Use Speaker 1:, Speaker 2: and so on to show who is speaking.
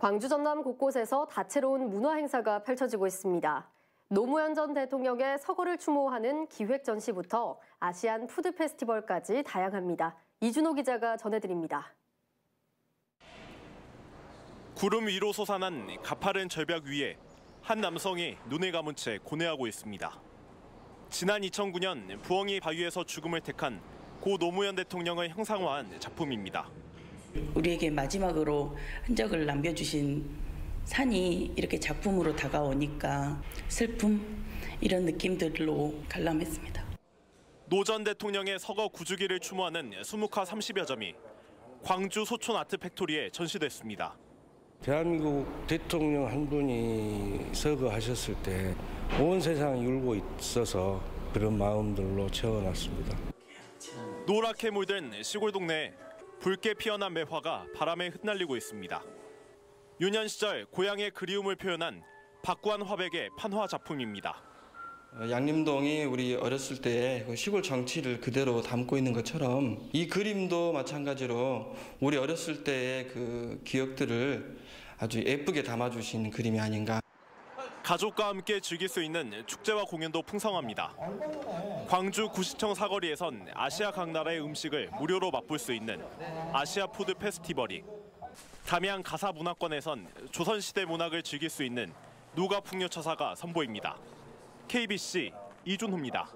Speaker 1: 광주 전남 곳곳에서 다채로운 문화 행사가 펼쳐지고 있습니다. 노무현 전 대통령의 서거를 추모하는 기획 전시부터 아시안 푸드 페스티벌까지 다양합니다. 이준호 기자가 전해드립니다.
Speaker 2: 구름 위로 솟아난 가파른 절벽 위에 한 남성이 눈을 감은 채 고뇌하고 있습니다. 지난 2009년 부엉이 바위에서 죽음을 택한 고 노무현 대통령을 형상화한 작품입니다.
Speaker 3: 우리에게 마지막으로 흔적을 남겨주신 산이 이렇게 작품으로 다가오니까 슬픔 이런 느낌들로 관람했습니다.
Speaker 2: 노 전 대통령의 서거 9주기를 추모하는 수묵화 30여 점이 광주 소촌 아트 팩토리에 전시됐습니다.
Speaker 4: 대한민국 대통령 한 분이 서거하셨을 때 온 세상이 울고 있어서 그런 마음들로 채워놨습니다.
Speaker 2: 노랗게 물든 시골 동네에 붉게 피어난 매화가 바람에 흩날리고 있습니다. 유년 시절 고향의 그리움을 표현한 박구한 화백의 판화 작품입니다.
Speaker 5: 어, 양림동이 우리 어렸을 때의 그 시골 정치를 그대로 담고 있는 것처럼 이 그림도 마찬가지로 우리 어렸을 때의 그 기억들을 아주 예쁘게 담아주신 그림이 아닌가.
Speaker 2: 가족과 함께 즐길 수 있는 축제와 공연도 풍성합니다. 광주 구시청 사거리에선 아시아 각 나라의 음식을 무료로 맛볼 수 있는 아시아 푸드 페스티벌이 담양 가사 문화권에선 조선시대 문학을 즐길 수 있는 누가 풍요처사가 선보입니다. KBC 이준호입니다.